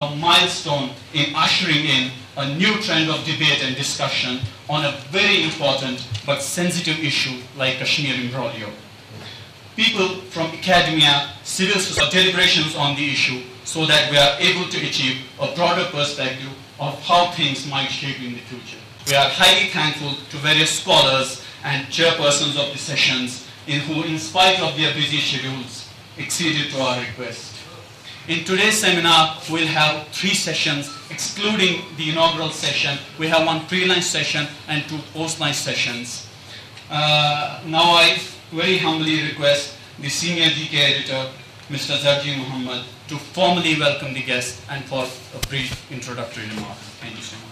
a milestone in ushering in a new trend of debate and discussion on a very important but sensitive issue like Kashmir imbroglio. People from academia, civil society, deliberations on the issue so that we are able to achieve a broader perspective of how things might shape in the future. We are highly thankful to various scholars and chairpersons of the sessions in who, in spite of their busy schedules, acceded to our request. In today's seminar, we'll have three sessions, excluding the inaugural session. We have one pre-line session and two post-line sessions. Uh, now I very humbly request the senior GK editor, Mr. Zahid G Muhammad, to formally welcome the guests and for a brief introductory remark. Thank you so much.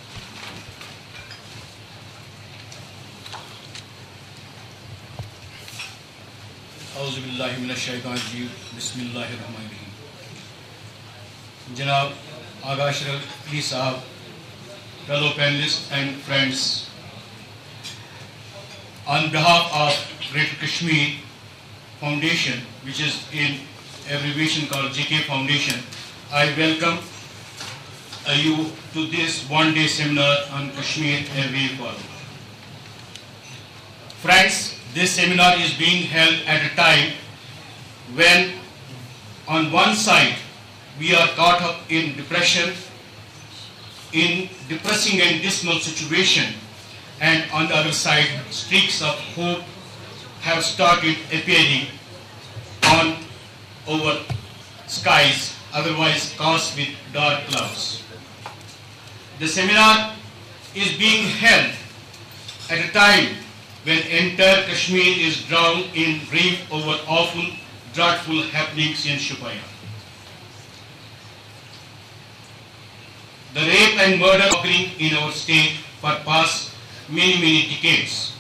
أعوذ بالله من الشيطان الرجيم بسم الله الرحمن الرحيم जनाब Agashra, Ashraf fellow panelists and friends. On behalf of Greater Kashmir Foundation, which is in abbreviation called GK Foundation, I welcome uh, you to this one-day seminar on Kashmir every fall. Friends, this seminar is being held at a time when on one side we are caught up in depression, in depressing and dismal situation, and on the other side streaks of hope have started appearing on over skies otherwise caused with dark clouds. The seminar is being held at a time when entire Kashmir is drowned in grief over awful, dreadful happenings in Shopian. The rape and murder occurring in our state for past many, many decades.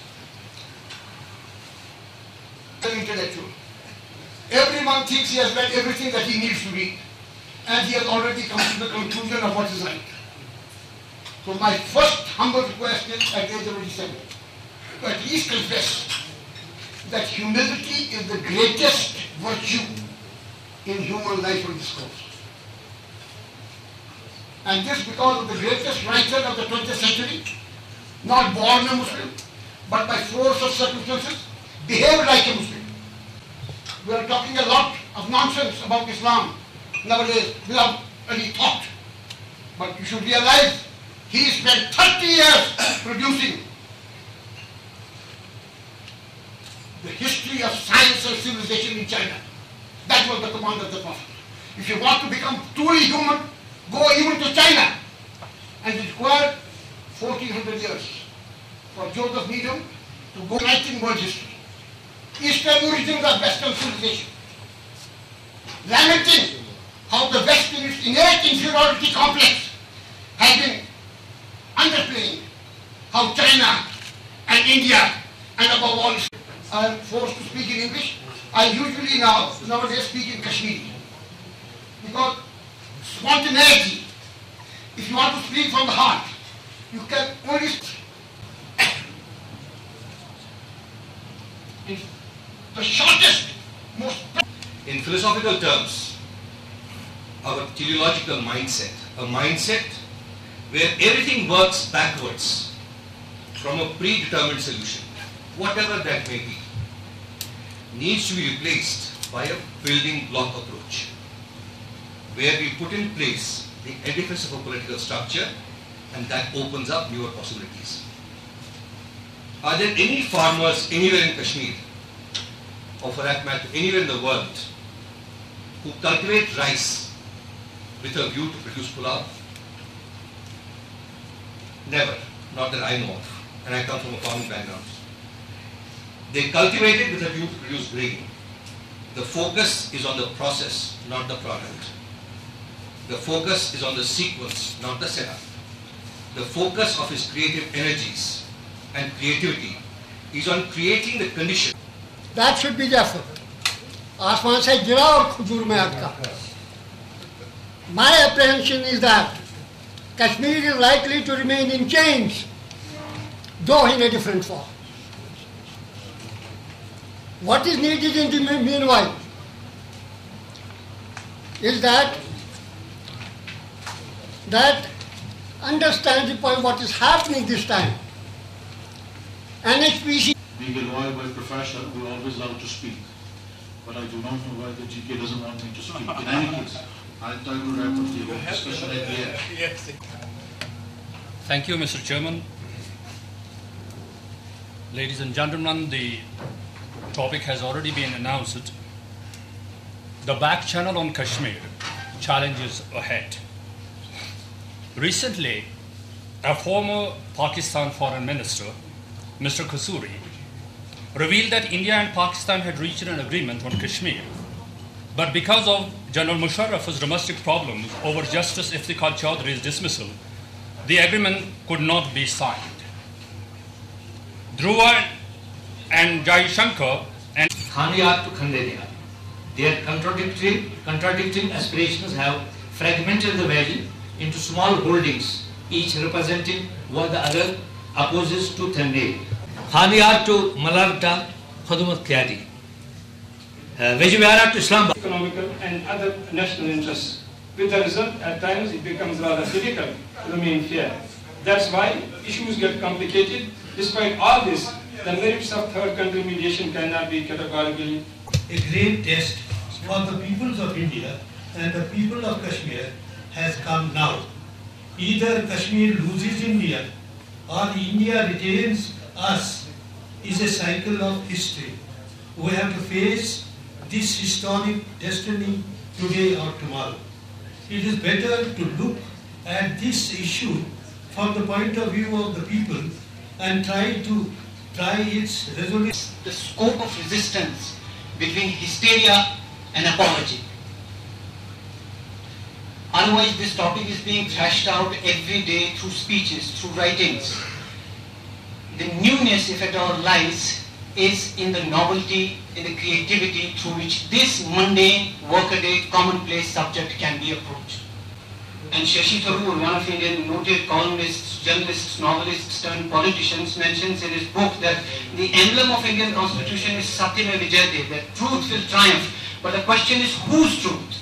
an intellectual. Everyone thinks he has read everything that he needs to read, and he has already come to the conclusion of what is right. So my first humble request is, at age of 87, to at least confess that humility is the greatest virtue in human life on this course. And this because of the greatest writer of the 20th century, not born a Muslim, but by force of circumstances, behaved like a Muslim. We are talking a lot of nonsense about Islam nowadays without any thought. But you should realize he spent 30 years producing the history of science and civilization in China. That was the command of the Prophet. If you want to become truly human, go even to China. And it required 1400 years for Joseph Needham to go writing world history. Eastern origins of Western civilization. Lamenting how the West in innate inferiority complex has been underplaying how China and India and above all I am forced to speak in English. I usually now nowadays speak in Kashmiri. Because spontaneity, if you want to speak from the heart, you can only in the shortest, most In philosophical terms, our teleological mindset, a mindset where everything works backwards from a predetermined solution, whatever that may be, needs to be replaced by a building block approach, where we put in place the edifice of a political structure and that opens up newer possibilities. Are there any farmers anywhere in Kashmir, or for that matter anywhere in the world, who cultivate rice with a view to produce pulao? Never, not that I know of, and I come from a farming background. They cultivate it with a view to produce grain. The focus is on the process, not the product. The focus is on the sequence, not the setup. The focus of his creative energies and creativity is on creating the condition That should be the effort. आसमान से गिरा और खजूर में अटका My apprehension is that Kashmir is likely to remain in chains, though in a different form. What is needed in the meanwhile is that that understands the point what is happening this time. NHPC Being a lawyer by profession, we always love to speak. But I do not know why the GK doesn't want me to speak. In any case, I'll try to wrap up the discussion at the end. Thank you, Mr. Chairman. Ladies and gentlemen, the topic has already been announced. The back channel on Kashmir challenges ahead. Recently, a former Pakistan foreign minister, Mr. Kasuri, revealed that India and Pakistan had reached an agreement on Kashmir. But because of General Musharraf's domestic problems over Justice Iftikhar Chaudhry's dismissal, the agreement could not be signed. Dhruva and Jai Shankar and Khaniyat to. Their contradictory, contradicting aspirations have fragmented the valley into small holdings, each representing what the other opposes to Thandel. Khaniyat to Malarta Khadumat Kyadi. Uh, Vijayawada to Islam. economical and other national interests. With the result, at times it becomes rather difficult to remain fair. That's why issues get complicated. Despite all this, the merits of third country mediation cannot be categorically a great test for the peoples of India and the people of Kashmir has come now. Either Kashmir loses India or India retains us is a cycle of history. We have to face this historic destiny today or tomorrow. It is better to look at this issue from the point of view of the people and try to try its resolution. the scope of resistance between hysteria and apology. Otherwise, this topic is being thrashed out every day through speeches, through writings. The newness, if at all, lies is in the novelty, in the creativity through which this mundane, workaday, commonplace subject can be approached. And Shashi Tharoor, one of Indian noted columnists, journalists, novelists, turned politicians, mentions in his book that the emblem of Indian constitution is Satyameva Jayate, that truth will triumph. But the question is whose truth?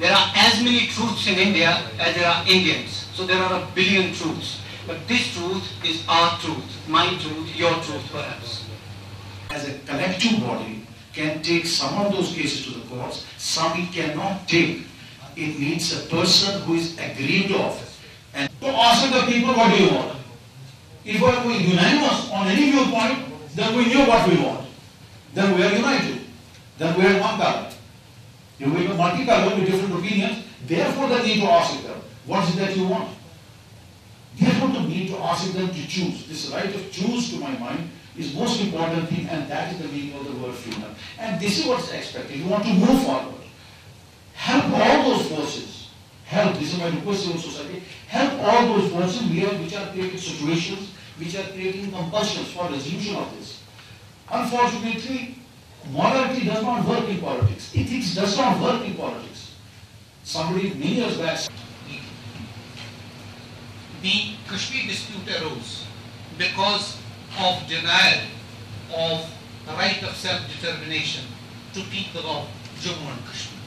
There are as many truths in India as there are Indians. So there are a billion truths. But this truth is our truth, my truth, your truth perhaps. As a collective body can take some of those cases to the courts, some it cannot take. It needs a person who is aggrieved of. And to ask the people, what do you want? If we are unanimous on any viewpoint, then we knew what we want. Then we are united. Then we are one parliament. You will be multi-parliament with different opinions. Therefore, the need to ask them, what is it that you want? Therefore, the need to ask them to choose. This right of choose, to my mind, is most important thing, and that is the meaning of the word freedom. And this is what's expected. You want to move forward. Help all those forces. Help, this is my request to society. Help all those forces which are creating situations, which are creating compulsions for resolution of this. Unfortunately, morality does not work in politics. Ethics does not work in politics. Somebody many years back The Kashmir dispute arose because of denial of the right of self-determination to people of Jammu and Kashmir.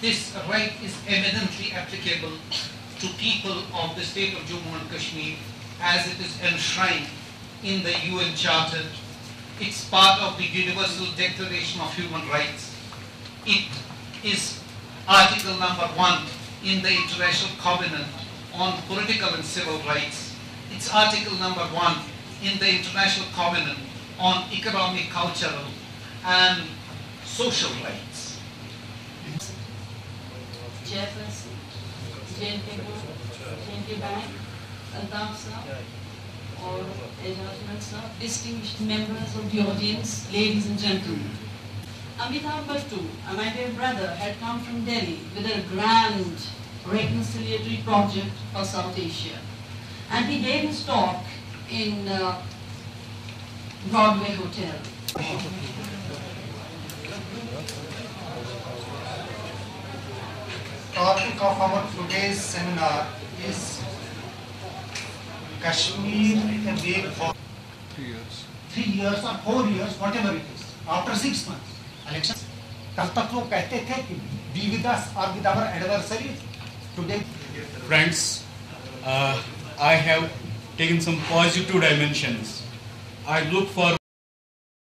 This right is eminently applicable to people of the state of Jammu and Kashmir as it is enshrined in the UN Charter. It's part of the Universal Declaration of Human Rights. It is article number one in the International Covenant on Political and Civil Rights. It's article number one in the International Covenant on Economic, Cultural and Social Rights. Chairperson, JNK Board, JNK Sir, or distinguished members of the audience, ladies and gentlemen. Amitabh Mattoo, my dear brother, had come from Delhi with a grand reconciliatory project for South Asia. And he gave his talk in uh, Broadway Hotel. topic of our today's seminar is Kashmir a way for three years. three years or four years, whatever it is, after six months, election. तब तक वो कहते थे कि be with us or with our adversaries. Today, Friends, uh, I have taken some positive dimensions. I look forward